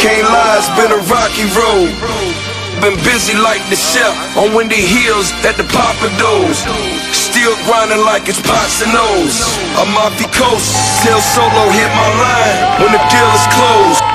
Can't lie, it's been a rocky road. Been busy like the chef on windy hills at the Papados. Still grinding like it's pots and O's. I'm off the coast, Still Solo hit my line when the deal is closed.